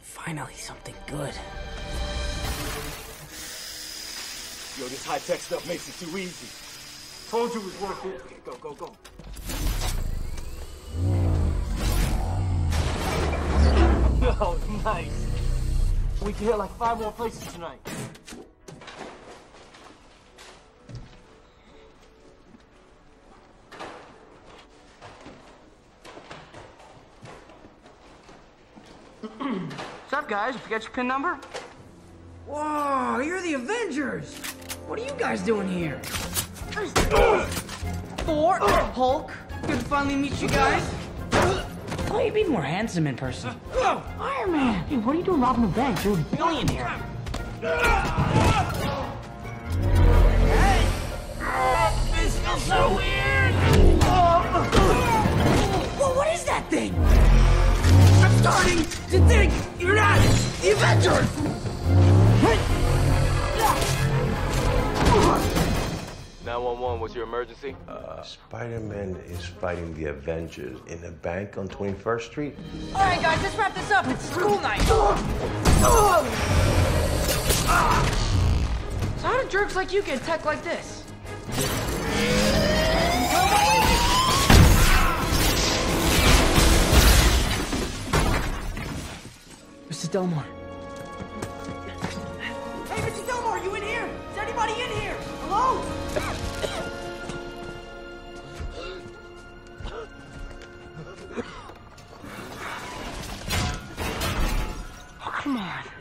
Finally, something good. Yo, this high-tech stuff makes it too easy. Told you it was worth it. Okay, go, go, go. Oh, nice. We can hit like five more places tonight. What's up, guys? You Forget your pin number? Whoa, you're the Avengers! What are you guys doing here? Thor, Hulk. Good to finally meet you guys. Oh, you'd be more handsome in person. Iron Man. Hey, what are you doing robbing a bank? You're a billionaire. Hey! Oh, this feels so weird! Whoa, what is that thing? I'm starting to think you're not the Avengers! 911, what's your emergency? Uh, Spider-Man is fighting the Avengers in a bank on 21st Street. All right, guys, let's wrap this up. It's school night. So how do jerks like you get tech like this? Mr. Delmar. Hey, Mr. Delmar, you in here? Is anybody in here? Hello? Oh, come on.